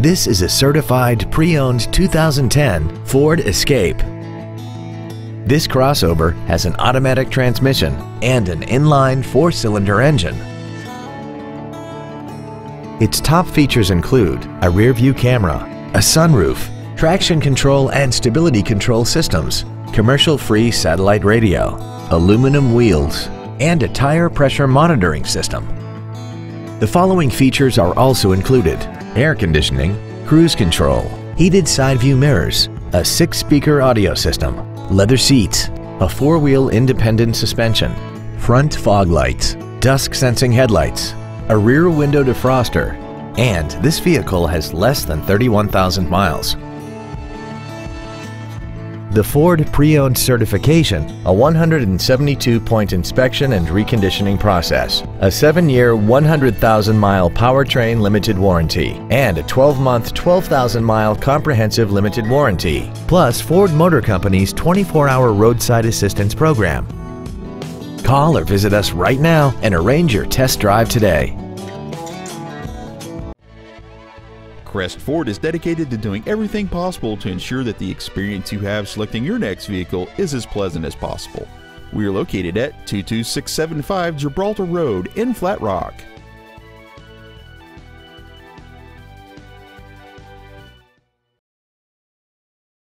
This is a certified pre-owned 2010 Ford Escape. This crossover has an automatic transmission and an inline four-cylinder engine. Its top features include a rear-view camera, a sunroof, traction control and stability control systems, commercial-free satellite radio, aluminum wheels, and a tire pressure monitoring system. The following features are also included. Air conditioning, cruise control, heated side view mirrors, a six-speaker audio system, leather seats, a four-wheel independent suspension, front fog lights, dusk sensing headlights, a rear window defroster, and this vehicle has less than 31,000 miles. The Ford Pre-Owned Certification, a 172-point inspection and reconditioning process, a 7-year, 100,000-mile powertrain limited warranty, and a 12-month, 12,000-mile comprehensive limited warranty, plus Ford Motor Company's 24-hour roadside assistance program. Call or visit us right now and arrange your test drive today. Crest Ford is dedicated to doing everything possible to ensure that the experience you have selecting your next vehicle is as pleasant as possible. We are located at 22675 Gibraltar Road in Flat Rock.